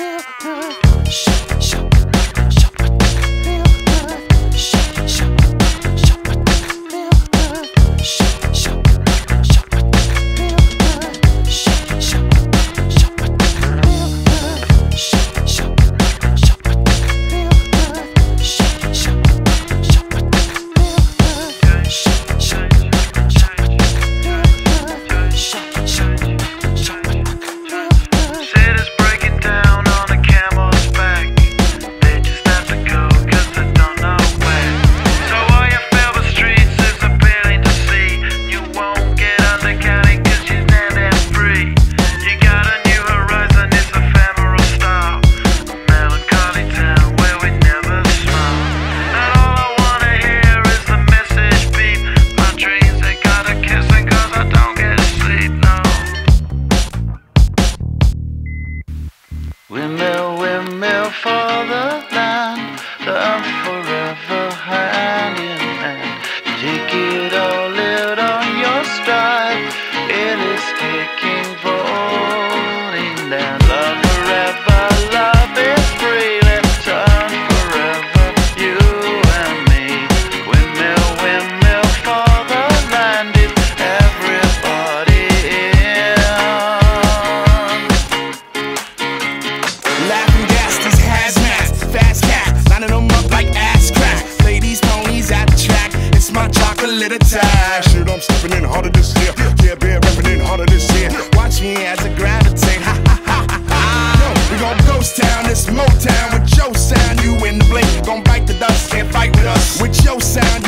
Shut windmill, windmill for Little of shit, I'm stepping in harder this year. Yeah, been rapping in harder this year. Watch me as I gravitate. Ha ha ha ha ha. We gon' ghost town, this Motown with your sound. You in the blink, gon' bite the dust. Can't fight with us with your sound.